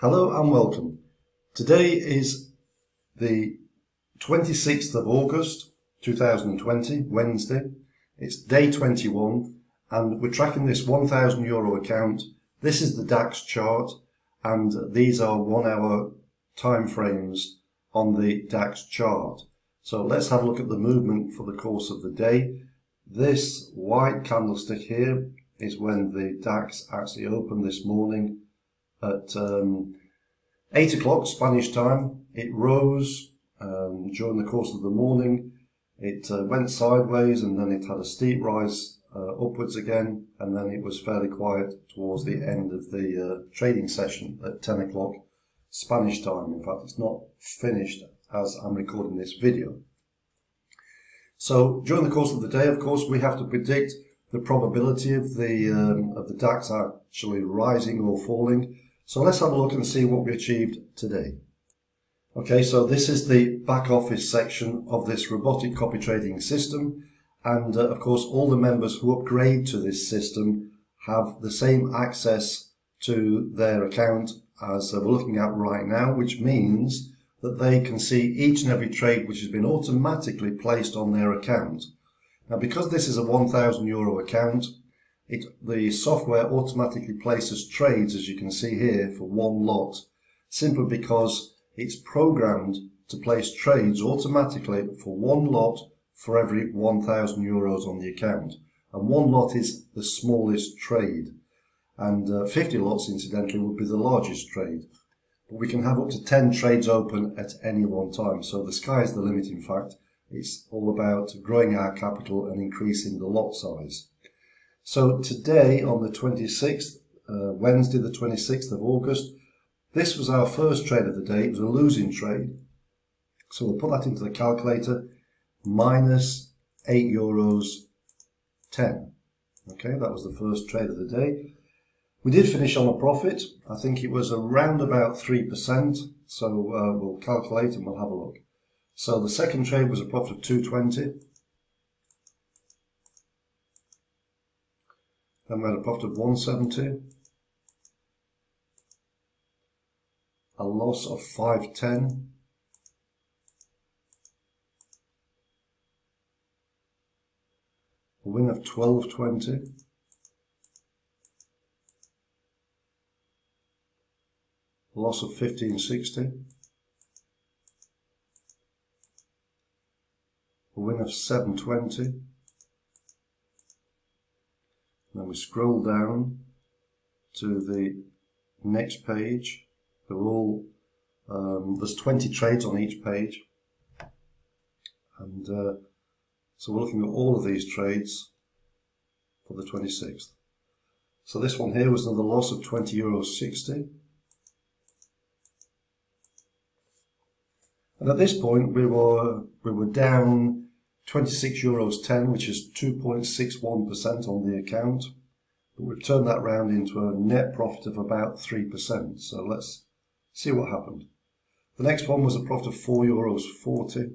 Hello and welcome. Today is the 26th of August 2020, Wednesday. It's day 21 and we're tracking this 1000 euro account. This is the DAX chart and these are one hour time frames on the DAX chart. So let's have a look at the movement for the course of the day. This white candlestick here is when the DAX actually opened this morning at um, 8 o'clock Spanish time. It rose um, during the course of the morning. It uh, went sideways and then it had a steep rise uh, upwards again and then it was fairly quiet towards the end of the uh, trading session at 10 o'clock Spanish time. In fact, it's not finished as I'm recording this video. So during the course of the day, of course, we have to predict the probability of the um, of the DAX actually rising or falling. So let's have a look and see what we achieved today. Okay, so this is the back office section of this robotic copy trading system. And uh, of course, all the members who upgrade to this system have the same access to their account as we're looking at right now, which means that they can see each and every trade which has been automatically placed on their account. Now, because this is a 1000 euro account, it, the software automatically places trades, as you can see here, for one lot, simply because it's programmed to place trades automatically for one lot for every 1000 euros on the account. And one lot is the smallest trade. And uh, 50 lots, incidentally, would be the largest trade. But we can have up to 10 trades open at any one time. So the sky is the limit, in fact. It's all about growing our capital and increasing the lot size. So today on the 26th, uh, Wednesday the 26th of August, this was our first trade of the day. It was a losing trade. So we'll put that into the calculator. Minus 8 euros 10. Okay, that was the first trade of the day. We did finish on a profit. I think it was around about 3%. So uh, we'll calculate and we'll have a look. So the second trade was a profit of 220. Then we had a profit of 170. A loss of 510. A win of 1220. A loss of 1560. A win of 720. Then we scroll down to the next page. They're all, um, there's 20 trades on each page. And uh, so we're looking at all of these trades for the 26th. So this one here was another loss of 20 euros 60. And at this point we were we were down 26 euros 10, which is 2.61% on the account. But we've turned that round into a net profit of about 3%. So let's see what happened. The next one was a profit of 4 euros 40.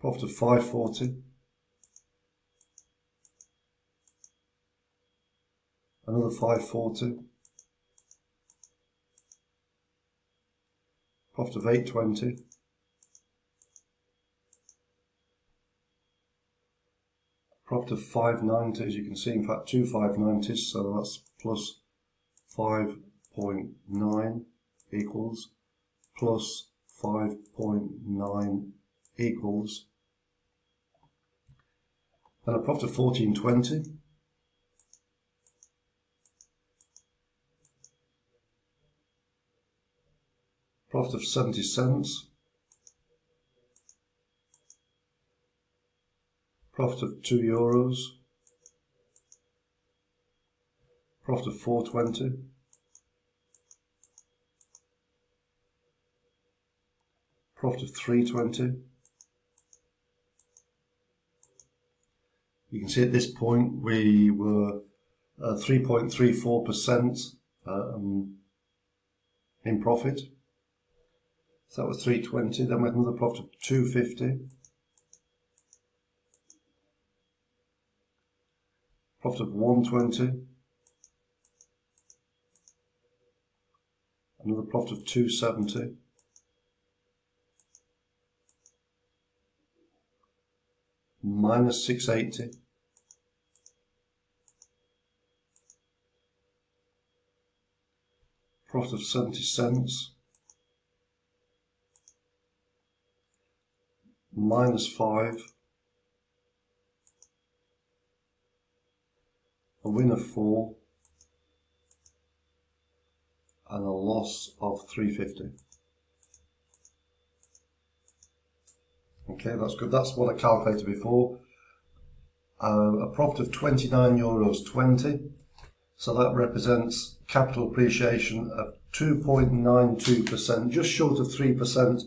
Profit of 540. Another 540. Profit of 820. Profit of 590 as you can see in fact two 590s so that's plus 5.9 equals plus 5.9 equals then a profit of 1420 profit of 70 cents Profit of 2 euros. Profit of 420. Profit of 320. You can see at this point we were 3.34% uh, um, in profit. So that was 320. Then we had another profit of 250. Profit of 120. Another profit of 270. Minus 680. Profit of 70 cents. Minus 5. A win of 4 and a loss of 350. Okay, that's good. That's what I calculated before. Uh, a profit of 29 euros 20. So that represents capital appreciation of 2.92%, just short of 3%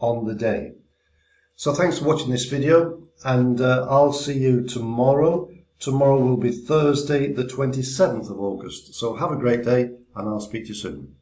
on the day. So thanks for watching this video and uh, I'll see you tomorrow. Tomorrow will be Thursday, the 27th of August. So have a great day and I'll speak to you soon.